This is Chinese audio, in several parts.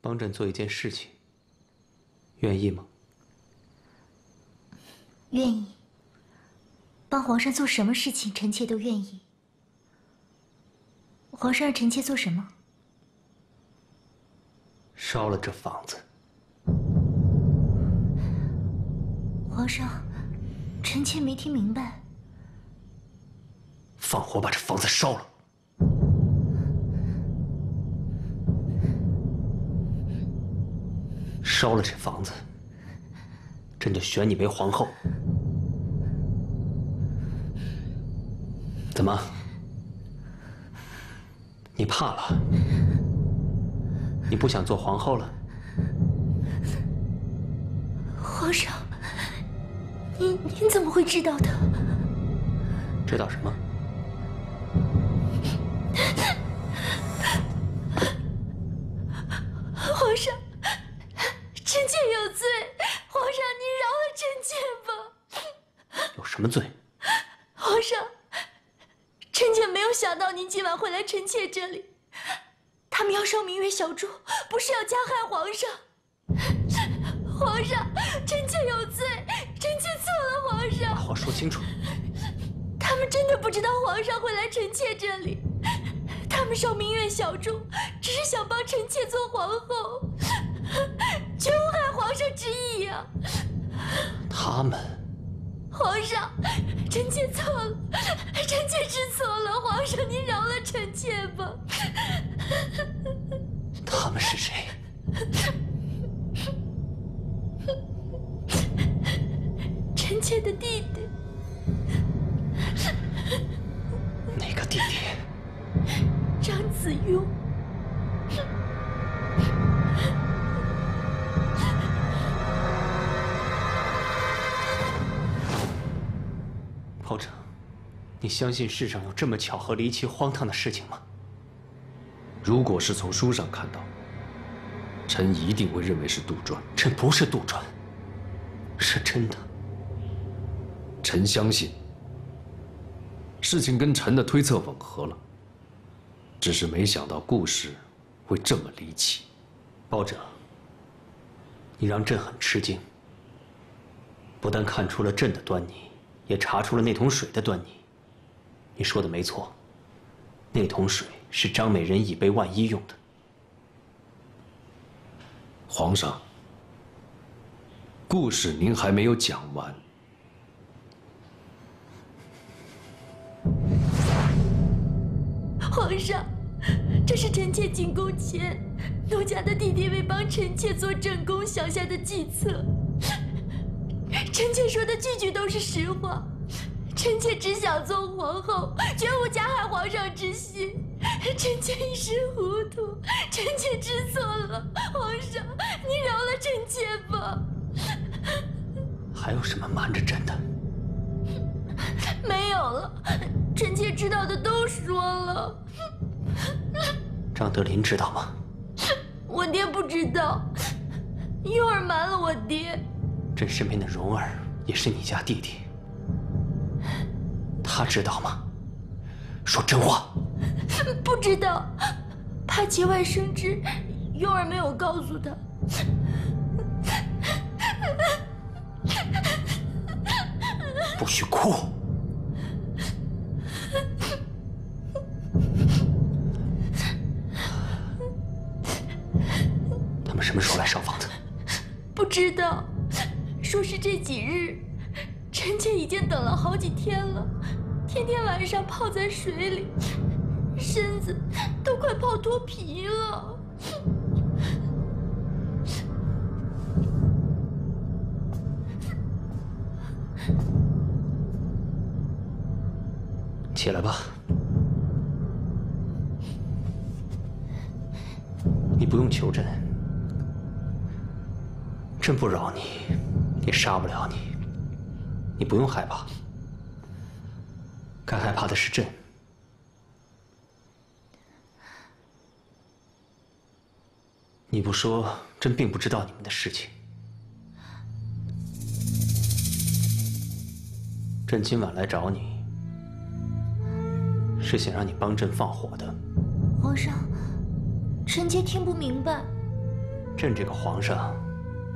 帮朕做一件事情，愿意吗？愿意。帮皇上做什么事情，臣妾都愿意。皇上让臣妾做什么？烧了这房子。皇上，臣妾没听明白。放火把这房子烧了。烧了这房子，朕就选你为皇后。怎么？你怕了？你不想做皇后了？皇上，您您怎么会知道的？知道什么？什么罪？皇上。臣妾没有想到您今晚会来臣妾这里，他们要烧明月小筑，不是要加害皇上。皇上，臣妾有罪，臣妾错了，皇上。把话说清楚。他们真的不知道皇上会来臣妾这里，他们烧明月小筑，只是想帮臣妾做皇后，绝无害皇上之意呀。他们。皇上，臣妾错了，臣妾知错了。皇上，您饶了臣妾吧。他们是谁？臣妾的弟弟。哪个弟弟？张子雍。你相信世上有这么巧合、离奇、荒唐的事情吗？如果是从书上看到，臣一定会认为是杜撰。臣不是杜撰，是真的。臣相信，事情跟臣的推测吻合了，只是没想到故事会这么离奇。包拯，你让朕很吃惊。不但看出了朕的端倪。也查出了那桶水的端倪。你说的没错，那桶水是张美人以备万一用的。皇上，故事您还没有讲完。皇上，这是臣妾进宫前，奴家的弟弟为帮臣妾做正宫想下的计策。臣妾说的句句都是实话，臣妾只想做皇后，绝无加害皇上之心。臣妾一时糊涂，臣妾知错了，皇上，您饶了臣妾吧。还有什么瞒着朕的？没有了，臣妾知道的都说了。张德林知道吗？我爹不知道，幼儿瞒了我爹。朕身边的蓉儿也是你家弟弟，他知道吗？说真话。不知道，怕节外生枝，蓉儿没有告诉他。不许哭。他们什么时候来烧房子？不知道。说是这几日，臣妾已经等了好几天了，天天晚上泡在水里，身子都快泡脱皮了。起来吧，你不用求朕，朕不饶你。也杀不了你，你不用害怕。该害怕的是朕。你不说，朕并不知道你们的事情。朕今晚来找你，是想让你帮朕放火的。皇上，臣妾听不明白。朕这个皇上，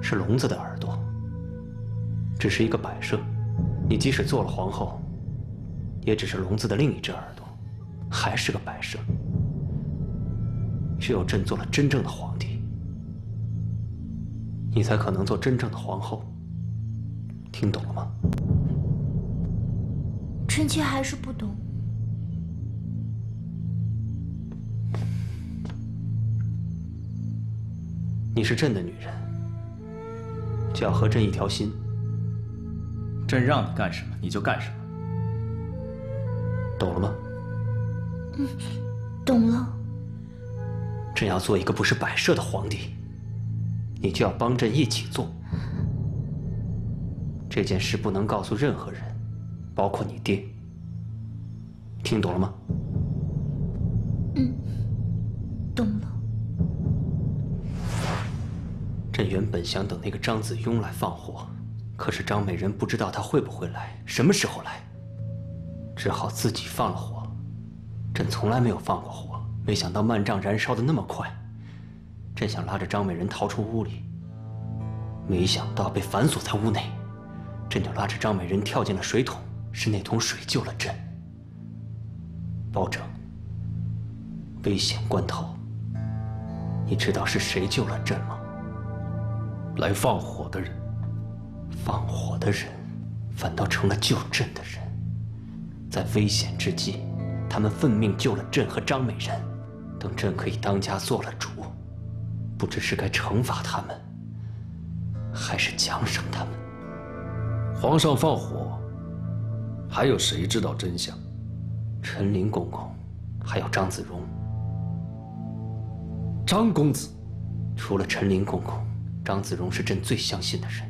是聋子的耳朵，只是一个摆设。你即使做了皇后，也只是聋子的另一只耳朵，还是个摆设。只有朕做了真正的皇帝，你才可能做真正的皇后。听懂了吗？臣妾还是不懂。你是朕的女人，就要和朕一条心。朕让你干什么，你就干什么。懂了吗？嗯，懂了。朕要做一个不是摆设的皇帝，你就要帮朕一起做。这件事不能告诉任何人，包括你爹。听懂了吗？嗯，懂了。朕原本想等那个张子雍来放火，可是张美人不知道他会不会来，什么时候来，只好自己放了火。朕从来没有放过火，没想到幔帐燃烧的那么快。朕想拉着张美人逃出屋里，没想到被反锁在屋内。朕就拉着张美人跳进了水桶，是那桶水救了朕。包拯，危险关头，你知道是谁救了朕吗？来放火的人，放火的人，反倒成了救朕的人。在危险之际，他们奉命救了朕和张美人。等朕可以当家做了主，不知是该惩罚他们，还是奖赏他们。皇上放火，还有谁知道真相？陈林公公，还有张子荣。张公子，除了陈林公公。张子荣是朕最相信的人。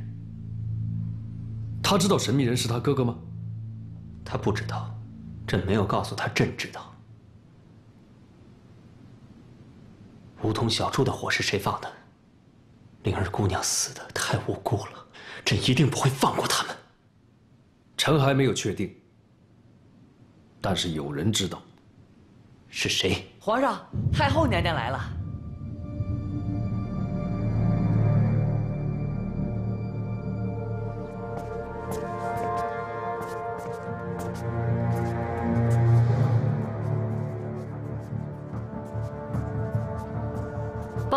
他知道神秘人是他哥哥吗？他不知道，朕没有告诉他。朕知道。梧桐小筑的火是谁放的？灵儿姑娘死的太无辜了，朕一定不会放过他们。臣还没有确定，但是有人知道。是谁？皇上，太后娘娘来了。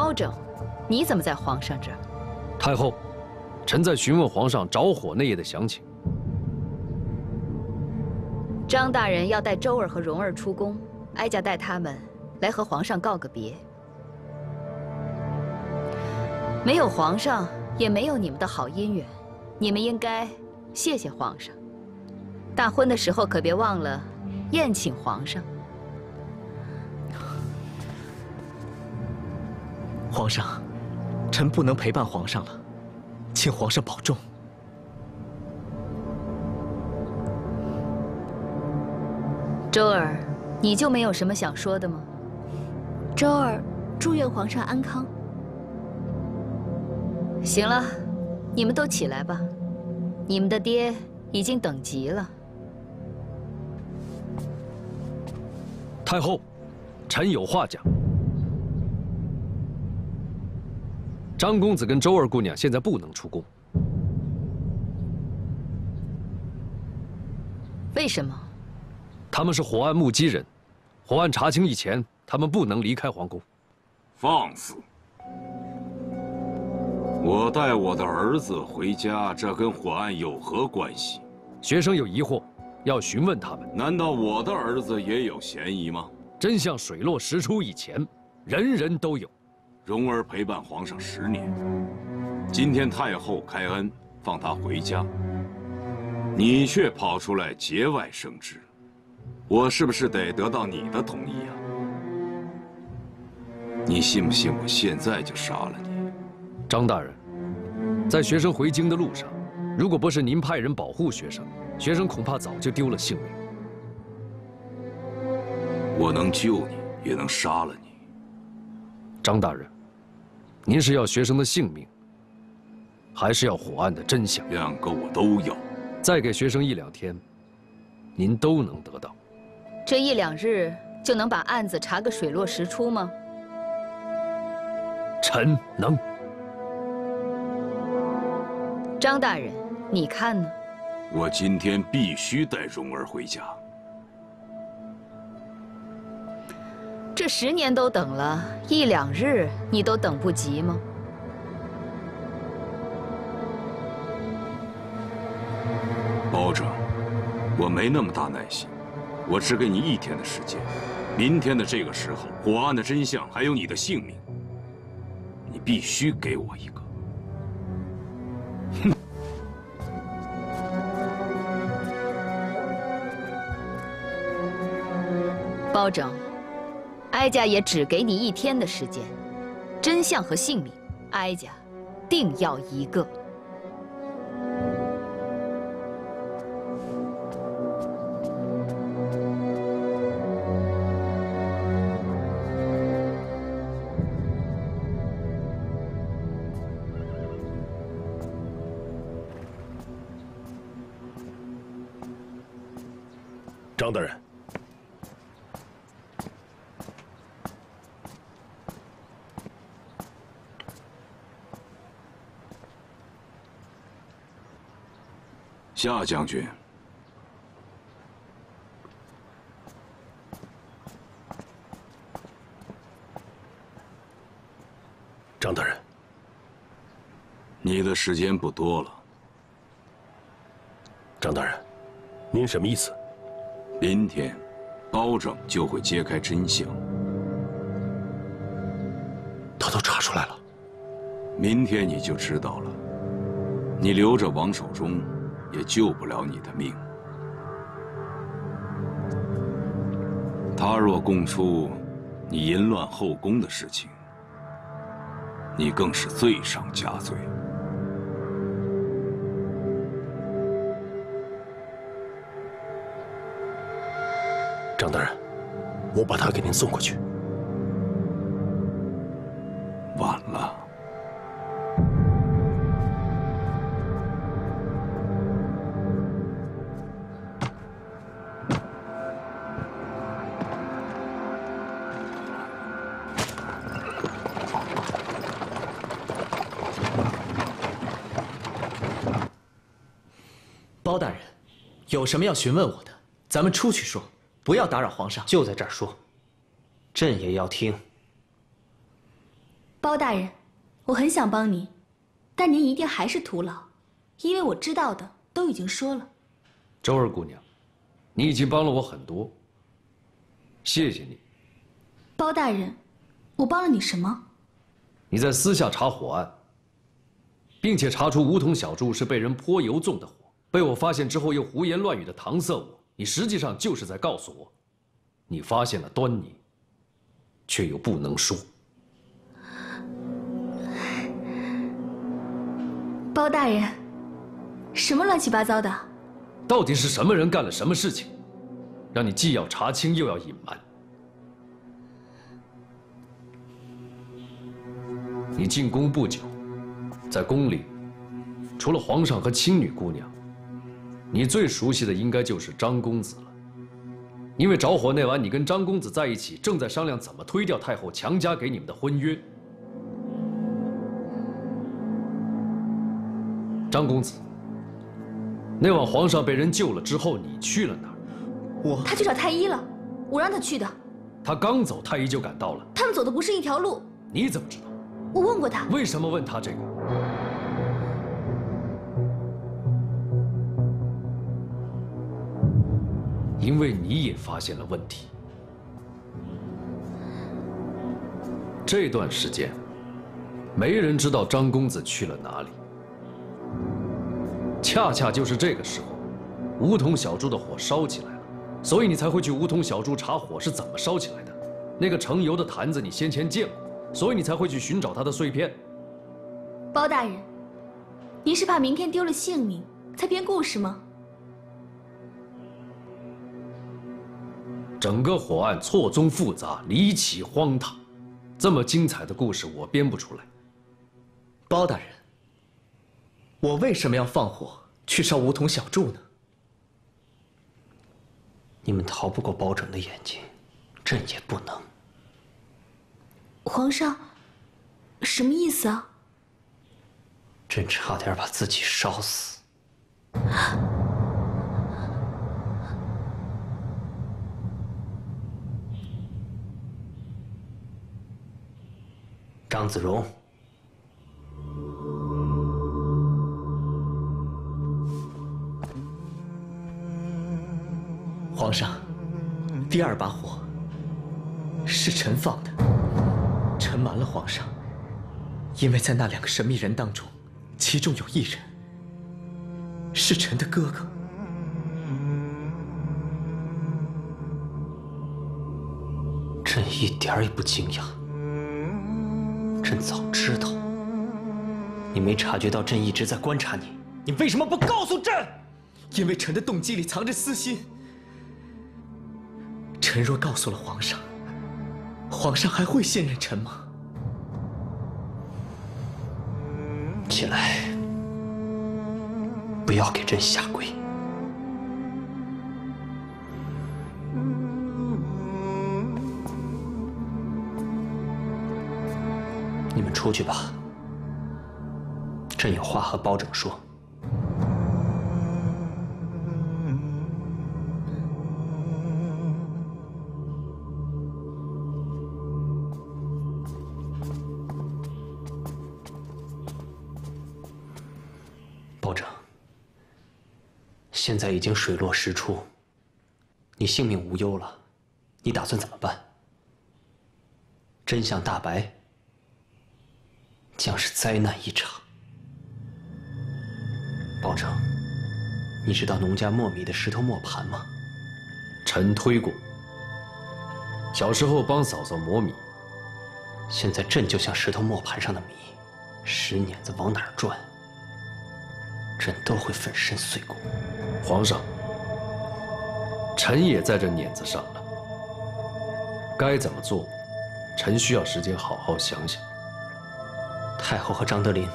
包拯，你怎么在皇上这儿？太后，臣在询问皇上着火那夜的详情。张大人要带周儿和蓉儿出宫，哀家带他们来和皇上告个别。没有皇上，也没有你们的好姻缘，你们应该谢谢皇上。大婚的时候可别忘了宴请皇上。皇上，臣不能陪伴皇上了，请皇上保重。周儿，你就没有什么想说的吗？周儿，祝愿皇上安康。行了，你们都起来吧，你们的爹已经等急了。太后，臣有话讲。张公子跟周二姑娘现在不能出宫，为什么？他们是火案目击人，火案查清以前，他们不能离开皇宫。放肆！我带我的儿子回家，这跟火案有何关系？学生有疑惑，要询问他们。难道我的儿子也有嫌疑吗？真相水落石出以前，人人都有。蓉儿陪伴皇上十年，今天太后开恩放她回家，你却跑出来节外生枝，我是不是得得到你的同意啊？你信不信我现在就杀了你？张大人，在学生回京的路上，如果不是您派人保护学生，学生恐怕早就丢了性命。我能救你，也能杀了你。张大人。您是要学生的性命？还是要火案的真相？两个我都要，再给学生一两天，您都能得到。这一两日就能把案子查个水落石出吗？臣能。张大人，你看呢？我今天必须带蓉儿回家。这十年都等了一两日，你都等不及吗？包拯，我没那么大耐心，我只给你一天的时间。明天的这个时候，火案的真相还有你的性命，你必须给我一个。哼 包拯，哀家也只给你一天的时间，真相和性命，哀家定要一个。夏将军，张大人，你的时间不多了。张大人，您什么意思？明天，包拯就会揭开真相。他都查出来了。明天你就知道了。你留着王守忠，也救不了你的命。他若供出你淫乱后宫的事情，你更是罪上加罪。张大人，我把他给您送过去。晚了。什么要询问我的，咱们出去说，不要打扰皇上。就在这儿说，朕也要听。包大人，我很想帮您，但您一定还是徒劳，因为我知道的都已经说了。周儿姑娘，你已经帮了我很多，谢谢你。包大人，我帮了你什么？你在私下查火案，并且查出梧桐小筑是被人泼油纵的火，被我发现之后又胡言乱语的搪塞我，你实际上就是在告诉我，你发现了端倪，却又不能说。包大人，什么乱七八糟的？到底是什么人干了什么事情，让你既要查清又要隐瞒？你进宫不久，在宫里，除了皇上和青女姑娘，你最熟悉的应该就是张公子了。因为着火那晚，你跟张公子在一起，正在商量怎么推掉太后强加给你们的婚约。张公子，那晚皇上被人救了之后，你去了哪儿？我他去找太医了，我让他去的。他刚走，太医就赶到了。他们走的不是一条路，你怎么知道？我问过他。为什么问他这个？因为你也发现了问题。这段时间，没人知道张公子去了哪里。恰恰就是这个时候，梧桐小筑的火烧起来了，所以你才会去梧桐小筑查火是怎么烧起来的。那个盛油的坛子你先前见过，所以你才会去寻找它的碎片。包大人，您是怕明天丢了性命才编故事吗？整个火案错综复杂，离奇荒唐，这么精彩的故事我编不出来。包大人，我为什么要放火去烧梧桐小筑呢？你们逃不过包拯的眼睛，朕也不能。皇上，什么意思啊？朕差点把自己烧死。张子荣，皇上，第二把火是臣放的，臣瞒了皇上，因为在那两个神秘人当中，其中有一人是臣的哥哥。朕一点儿也不惊讶。朕早知道，你没察觉到朕一直在观察你，你为什么不告诉朕？因为臣的动机里藏着私心。臣若告诉了皇上，皇上还会信任臣吗？起来，不要给朕下跪。出去吧，朕有话和包拯说。包拯，现在已经水落石出，你性命无忧了，你打算怎么办？真相大白。将是灾难一场。包拯，你知道农家磨米的石头磨盘吗？臣推过。小时候帮嫂嫂磨米，现在朕就像石头磨盘上的米，石碾子往哪儿转，朕都会粉身碎骨。皇上，臣也在这碾子上了，该怎么做，臣需要时间好好想想。太后和张德林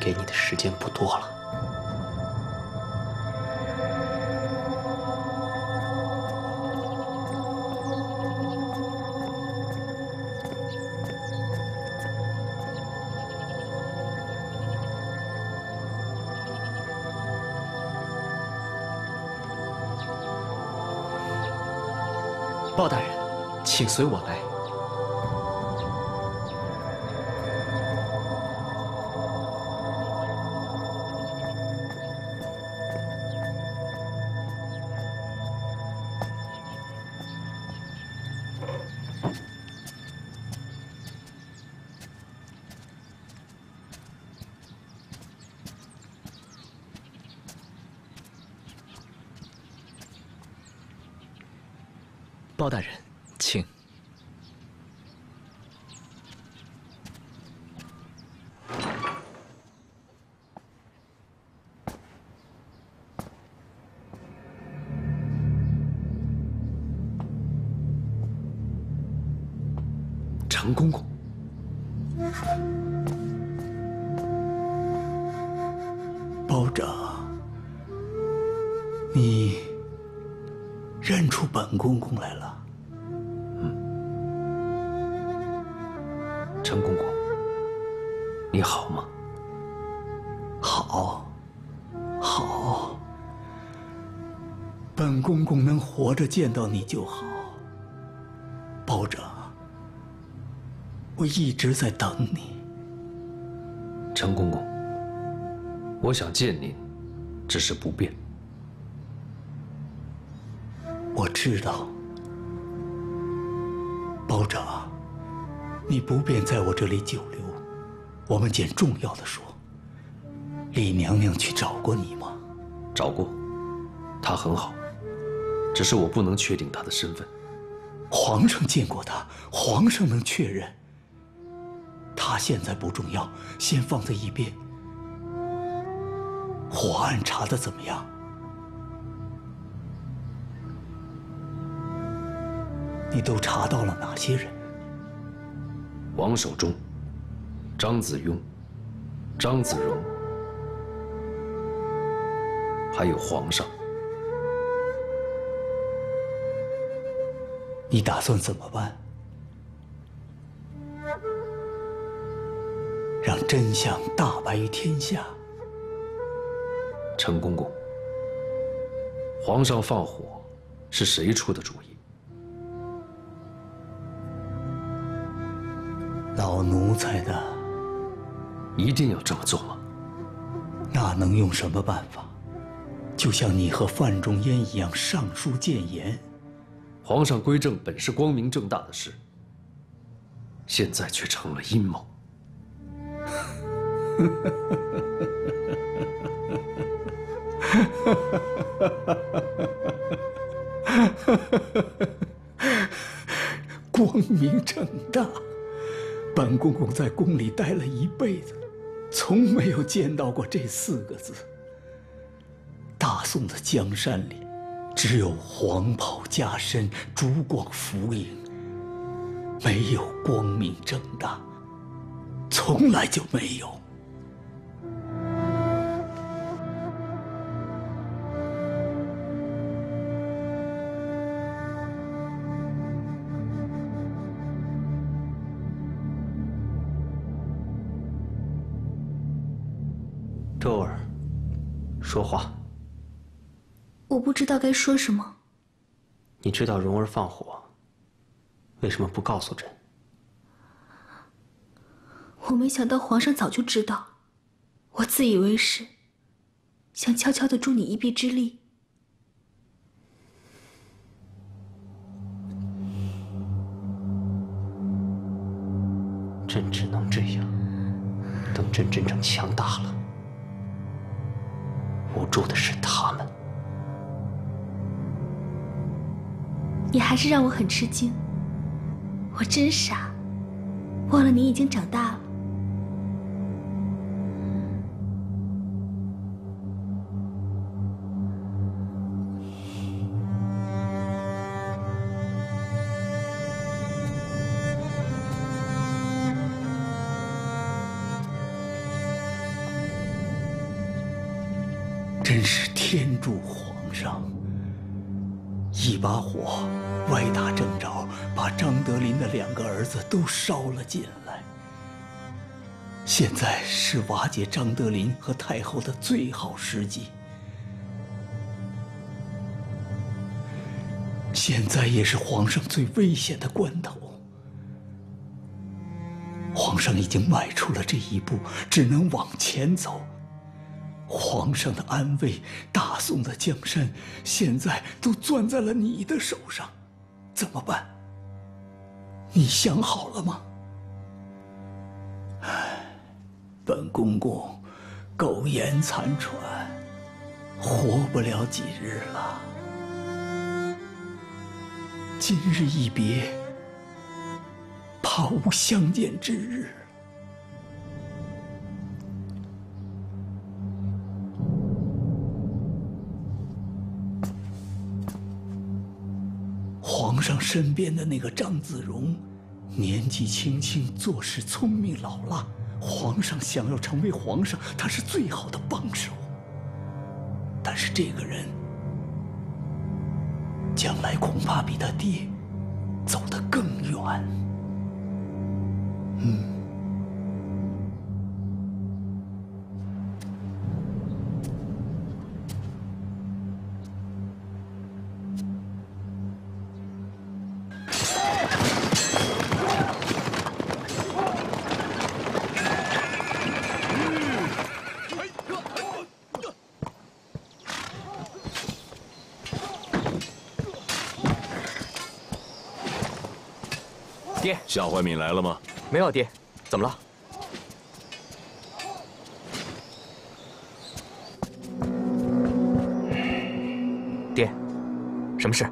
给你的时间不多了。包大人，请随我来。包大人，请。着见到你就好。包拯，我一直在等你。陈公公，我想见您，只是不便。我知道，包拯，你不便在我这里久留。我们捡重要的说，李娘娘去找过你吗？找过，她很好，只是我不能确定他的身份。皇上见过他，皇上能确认。他现在不重要，先放在一边。火案查的怎么样？你都查到了哪些人？王守忠、张子雍、张子荣，还有皇上。你打算怎么办？让真相大白于天下。陈公公，皇上放火是谁出的主意？老奴才的。一定要这么做吗？那能用什么办法？就像你和范仲淹一样上书谏言。皇上归政本是光明正大的事，现在却成了阴谋。光明正大，本公公在宫里待了一辈子，从没有见到过这四个字。大宋的江山里，只有黄袍加身、烛光浮影，没有光明正大，从来就没有。知道该说什么。你知道蓉儿放火，为什么不告诉朕？我没想到皇上早就知道，我自以为是，想悄悄的助你一臂之力。朕只能这样，等朕真正强大了，无助的是他们。你还是让我很吃惊，我真傻，忘了你已经长大了。进来。现在是瓦解张德林和太后的最好时机。现在也是皇上最危险的关头。皇上已经迈出了这一步，只能往前走。皇上的安危，大宋的江山，现在都攥在了你的手上，怎么办？你想好了吗？唉，本公公苟延残喘，活不了几日了。今日一别，怕无相见之日。皇上身边的那个张子荣，年纪轻轻，做事聪明老辣。皇上想要成为皇上，他是最好的帮手。但是这个人，将来恐怕比他爹走得更远。嗯。夏怀敏来了吗？没有，爹，怎么了？爹，什么事？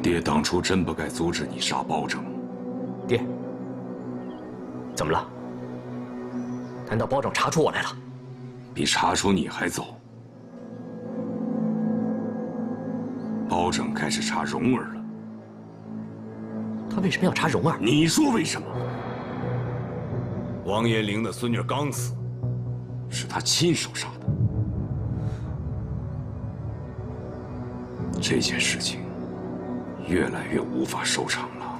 爹当初真不该阻止你杀包拯。爹，怎么了？难道包拯查出我来了？比查出你还早。包拯开始查蓉儿了。他为什么要查蓉儿？你说为什么？王延龄的孙女刚死，是他亲手杀的。这件事情越来越无法收场了。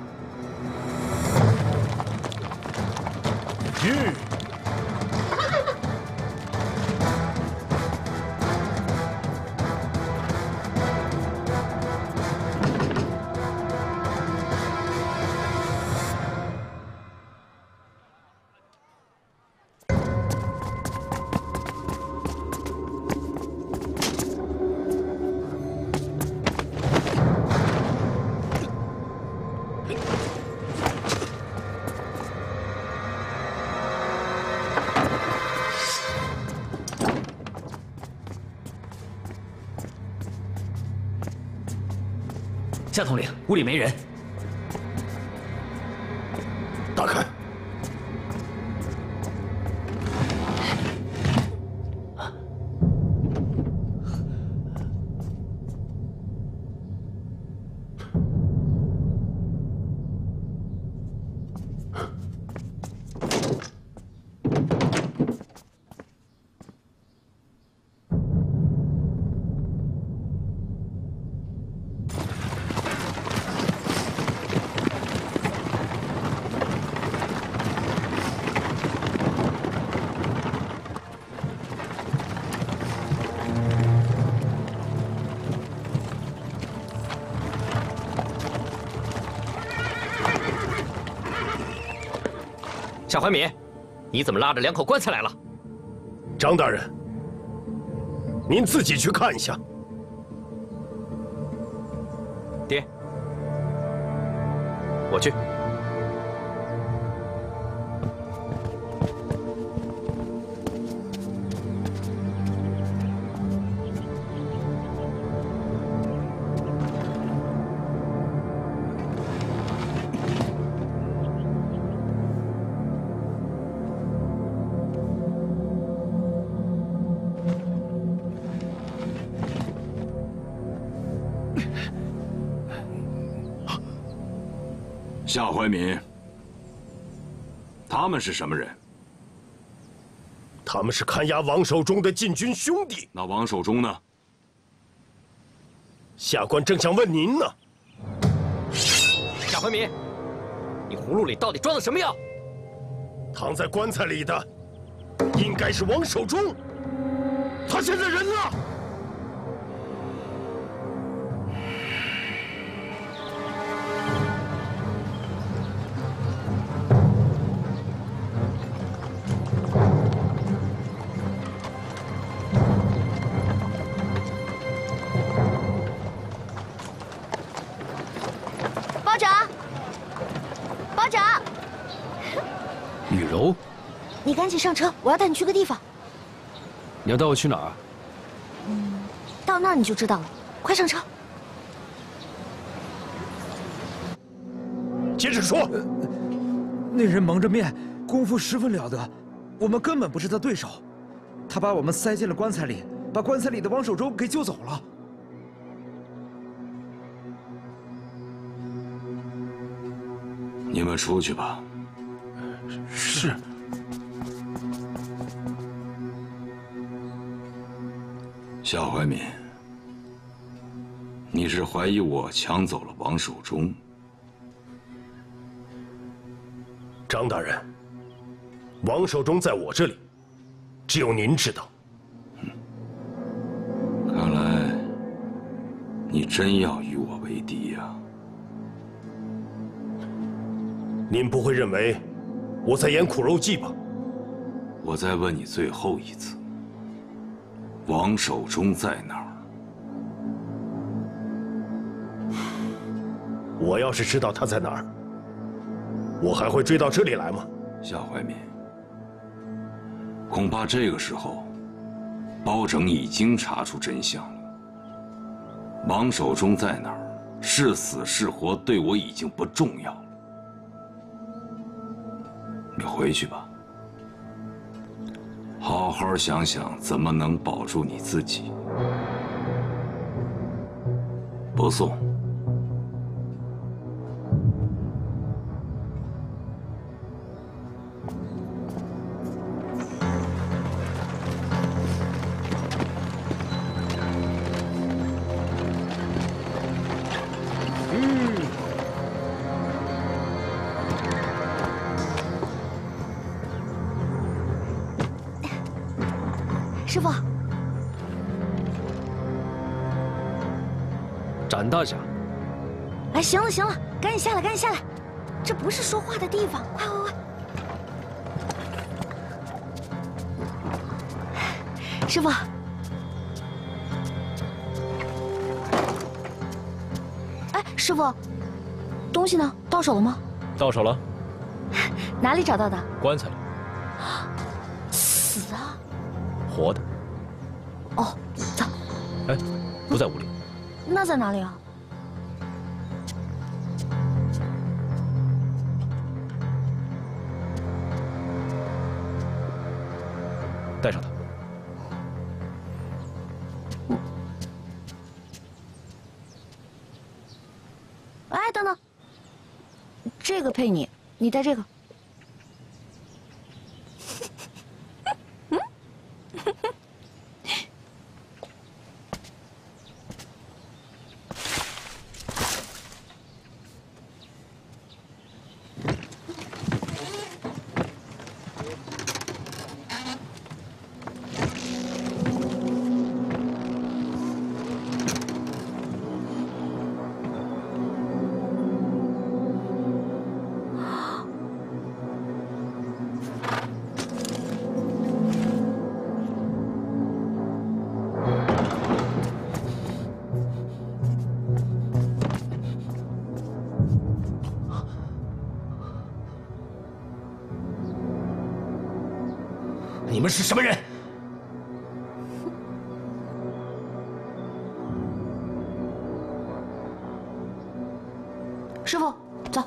是。夏统领，屋里没人。夏怀敏，你怎么拉着两口棺材来了？张大人，您自己去看一下。夏怀民，他们是什么人？他们是看押王守忠的禁军兄弟。那王守忠呢？下官正想问您呢。夏怀民，你葫芦里到底装的什么药？躺在棺材里的，应该是王守忠。他现在人呢？上车，我要带你去个地方。你要带我去哪儿？到那儿你就知道了，快上车。接着说。那人蒙着面，功夫十分了得，我们根本不是他对手。他把我们塞进了棺材里，把棺材里的王守忠给救走了。你们出去吧。是。夏怀民，你是怀疑我抢走了王守忠？张大人，王守忠在我这里，只有您知道。看来你真要与我为敌呀！您不会认为我在演苦肉计吧？我再问你最后一次：王守忠在哪儿？我要是知道他在哪儿，我还会追到这里来吗？夏怀民，恐怕这个时候，包拯已经查出真相了。王守忠在哪儿，是死是活，对我已经不重要了。你回去吧，好好想想怎么能保住你自己。不送。师傅，展大侠，哎，行了行了，赶紧下来，赶紧下来，这不是说话的地方，快快快！师傅，哎，师傅，东西呢？到手了吗？到手了，哪里找到的？棺材里，死的。活的。在屋里。那在哪里啊？带上它。哎，等等，这个配你，你戴这个。们是什么人？师傅，走。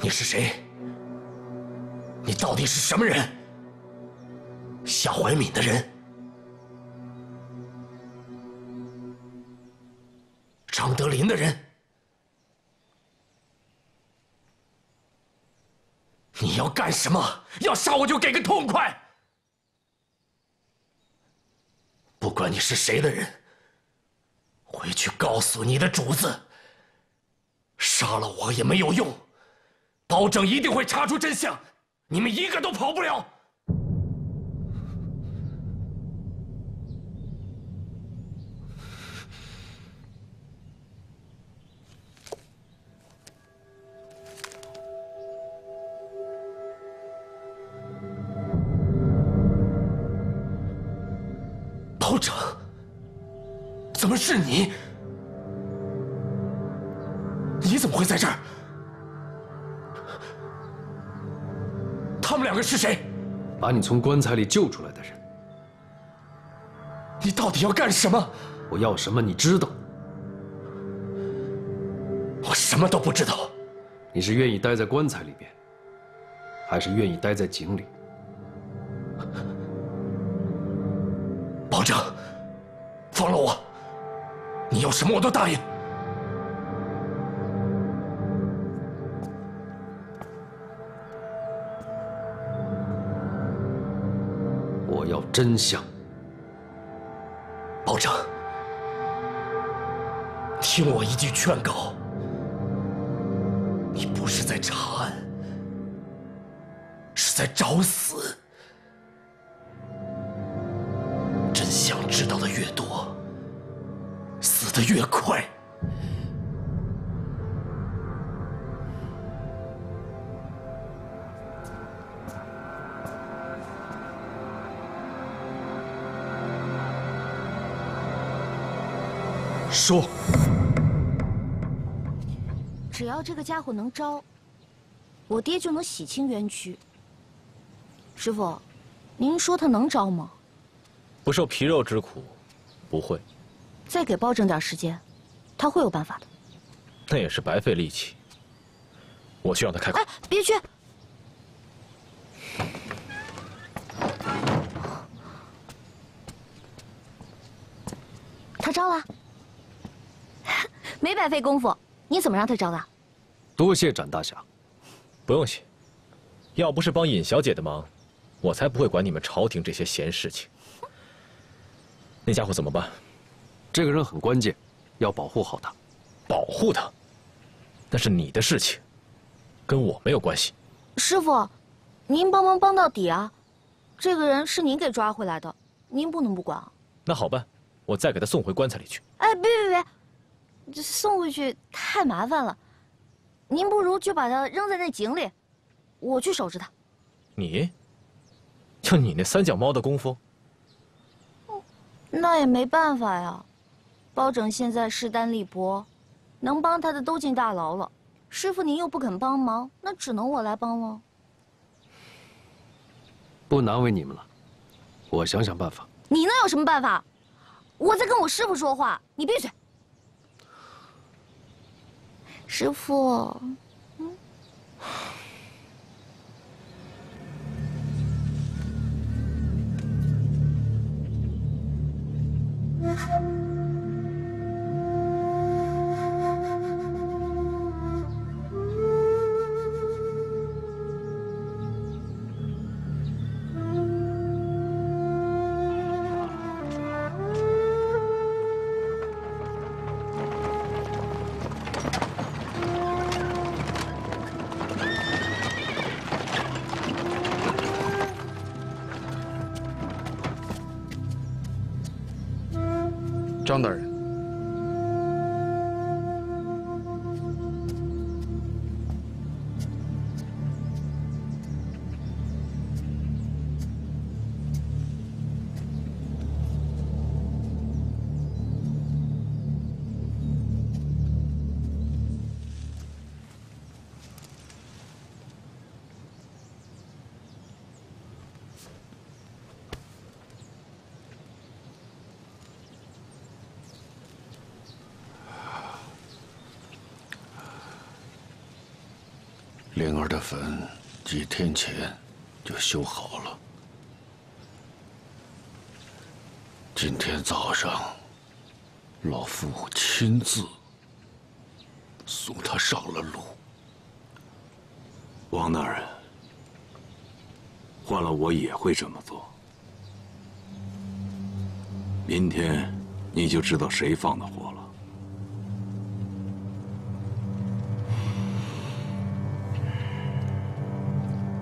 你是谁？你到底是什么人？夏怀敏的人？你要干什么？要杀我就给个痛快！不管你是谁的人，回去告诉你的主子，杀了我也没有用。保证一定会查出真相，你们一个都跑不了。是你？你怎么会在这儿？他们两个是谁？把你从棺材里救出来的人。你到底要干什么？我要什么？你知道？我什么都不知道。你是愿意待在棺材里边，还是愿意待在井里？要什么我都答应。我要真相。保证，听我一句劝告，你不是在查案，是在找死。要这个家伙能招，我爹就能洗清冤屈。师傅，您说他能招吗？不受皮肉之苦，不会。再给包拯点时间，他会有办法的。那也是白费力气。我去让他开口。哎，别去！他招了，没白费功夫。你怎么让他招的？多谢展大侠。不用谢。要不是帮尹小姐的忙，我才不会管你们朝廷这些闲事情。那家伙怎么办？这个人很关键，要保护好他。保护他，那是你的事情，跟我没有关系。师傅，您帮忙帮到底啊！这个人是您给抓回来的，您不能不管啊。那好办，我再给他送回棺材里去。哎，别别别，这送回去太麻烦了。您不如就把他扔在那井里，我去守着他。你，就你那三脚猫的功夫？那也没办法呀，包拯现在势单力薄，能帮他的都进大牢了。师傅您又不肯帮忙，那只能我来帮了。不难为你们了，我想想办法。你能有什么办法？我在跟我师傅说话，你闭嘴。师傅，嗯。张大人，儿的坟几天前就修好了，今天早上老夫亲自送他上了路。王大人，换了我也会这么做。明天你就知道谁放的火了。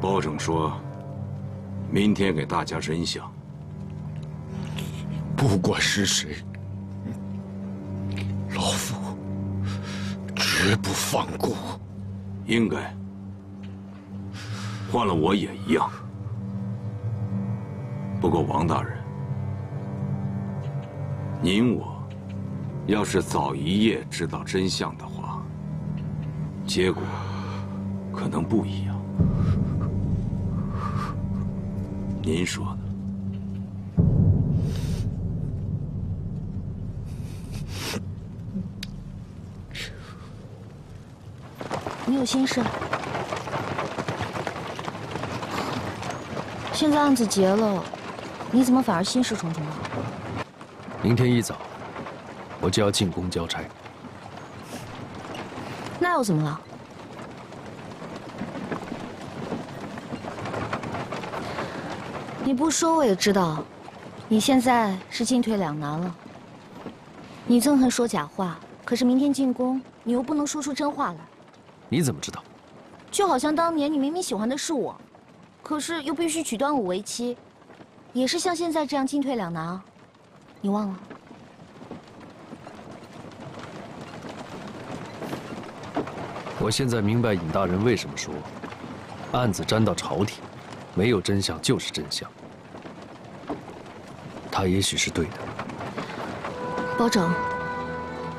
包拯说：“明天给大家真相。不管是谁，老夫绝不放过。应该，换了我也一样。不过王大人，您我要是早一夜知道真相的话，结果可能不一样。”您说呢？你有心事？现在案子结了，你怎么反而心事重重了？明天一早，我就要进宫交差。那又怎么了？你不说我也知道，你现在是进退两难了。你憎恨说假话，可是明天进宫，你又不能说出真话来。你怎么知道？就好像当年你明明喜欢的是我，可是又必须娶端午为妻，也是像现在这样进退两难啊。你忘了？我现在明白尹大人为什么说，案子沾到朝廷，没有真相就是真相。他也许是对的。包拯，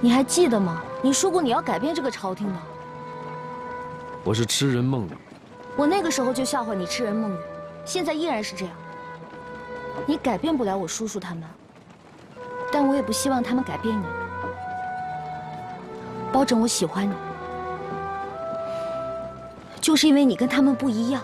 你还记得吗？你说过你要改变这个朝廷的。我是痴人梦语。我那个时候就笑话你痴人梦语，现在依然是这样。你改变不了我叔叔他们，但我也不希望他们改变你。包拯，我喜欢你，就是因为你跟他们不一样。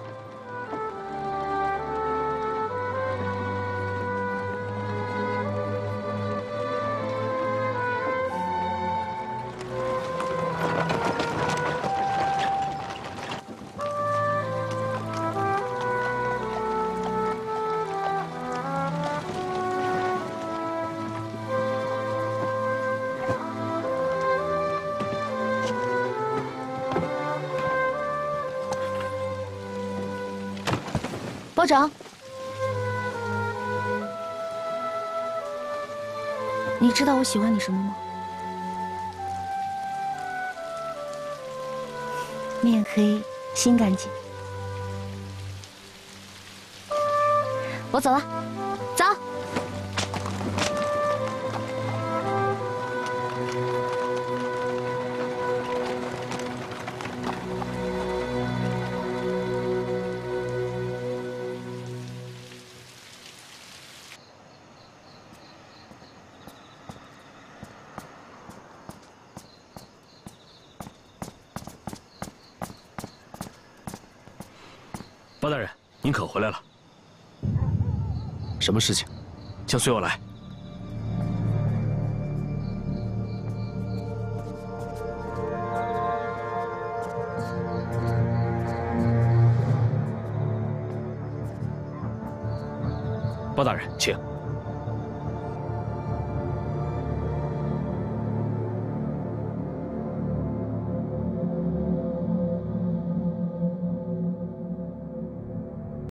包拯，你知道我喜欢你什么吗？面黑心干净。我走了，什么事情？请随我来。